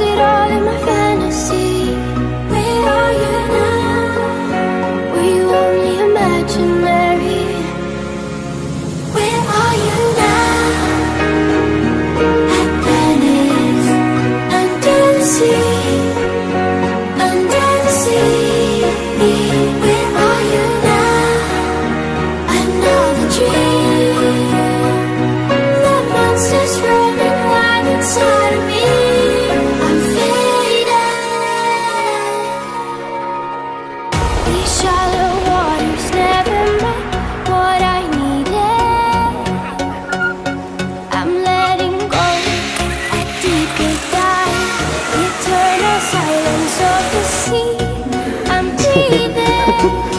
it all 呵